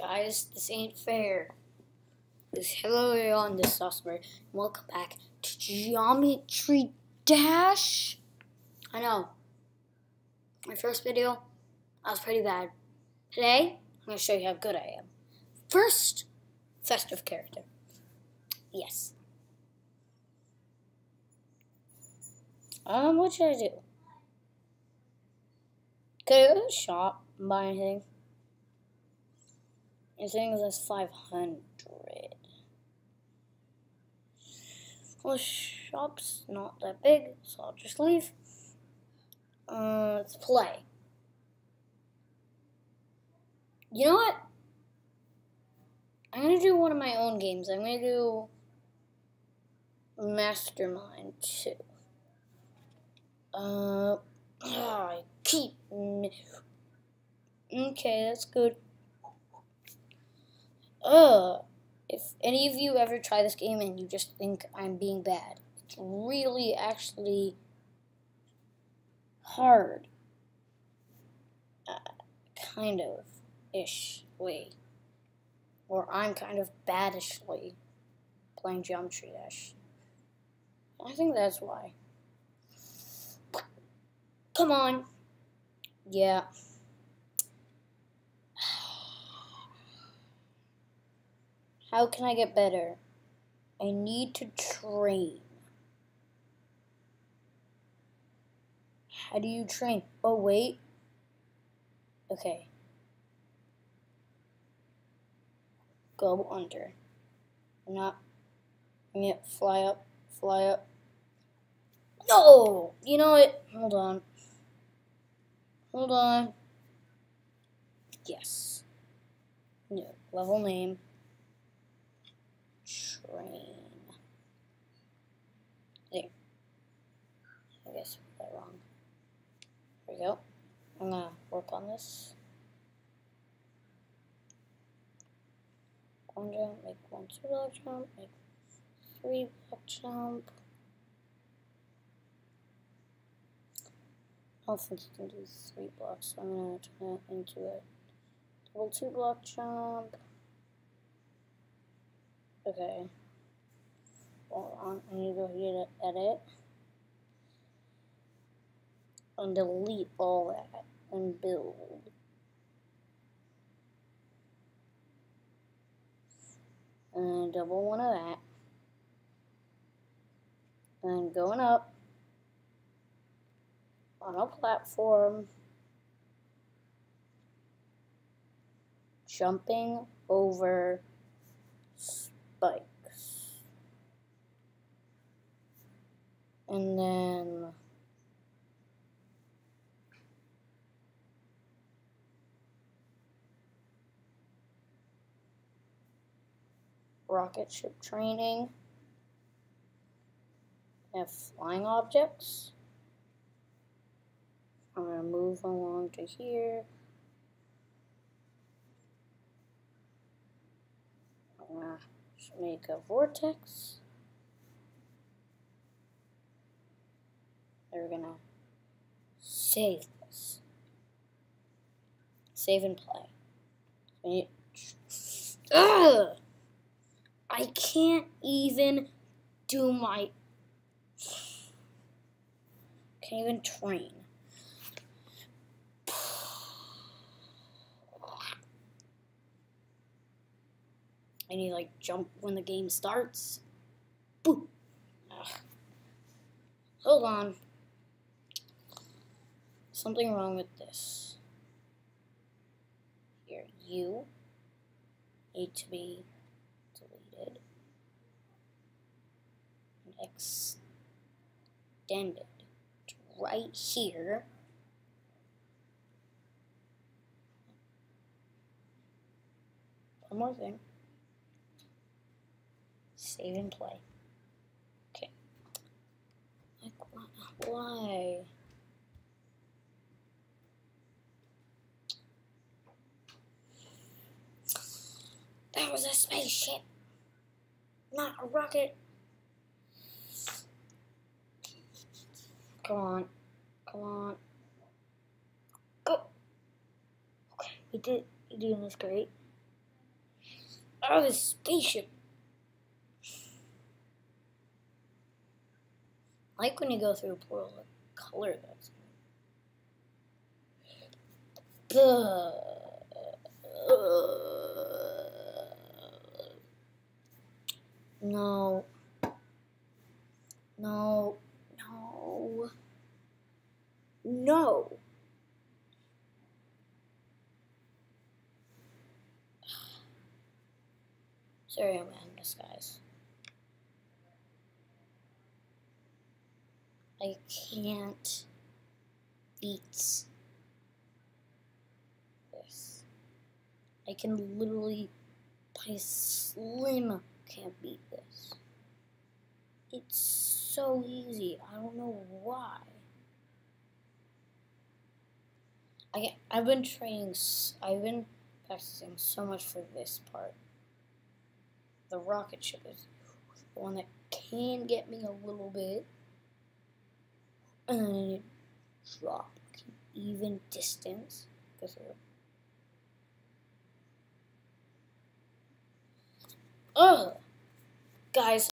guys, this ain't fair. This hello on this software. Welcome back to Geometry Dash. I know. My first video, I was pretty bad. Today, I'm gonna show you how good I am. First, festive character. Yes. Um, what should I do? Could I go to the shop and buy anything? I think that's 500. Well, the shop's not that big, so I'll just leave. Uh, let's play. You know what? I'm gonna do one of my own games. I'm gonna do Mastermind 2. Uh, I keep. Okay, that's good. Uh, if any of you ever try this game and you just think I'm being bad, it's really actually hard. Uh, kind of ish way. Or I'm kind of badishly playing Geometry Dash. I think that's why. Come on. Yeah. How can I get better? I need to train. How do you train? Oh, wait. Okay. Go under. Not. Yeah, fly up, fly up. No! You know what? Hold on. Hold on. Yes. No. Level name There. I guess I got that wrong. There we go. I'm gonna work on this. One jump, make one two block jump, make three block jump. I don't think you can do three blocks, so I'm gonna turn it into a double two block jump. Okay. Hold on, I need to go here to edit. And delete all that and build. And double one of that. And going up on a platform. Jumping over spikes. And then rocket ship training. have flying objects. I'm going to move along to here. I'm going to make a vortex. We're gonna save this. Save and play. I can't even do my. Can't even train. I need like jump when the game starts. Boom. Ugh. Hold on. Something wrong with this. Here, you need to be deleted and extended to right here. One more thing save and play. Okay. Like, why? That was a spaceship, not a rocket. Come on. Come on. Go. Okay, we did. You're doing this great. Oh, of this spaceship. I like when you go through a portal, the color that's. No. No. No. No. Sorry, I'm in disguise. I can't beat this. I can literally, by slim, can't beat this. It's so easy. I don't know why. I, I've been training, I've been practicing so much for this part. The rocket ship is the one that can get me a little bit. And drop even distance. Because Ugh! Guys,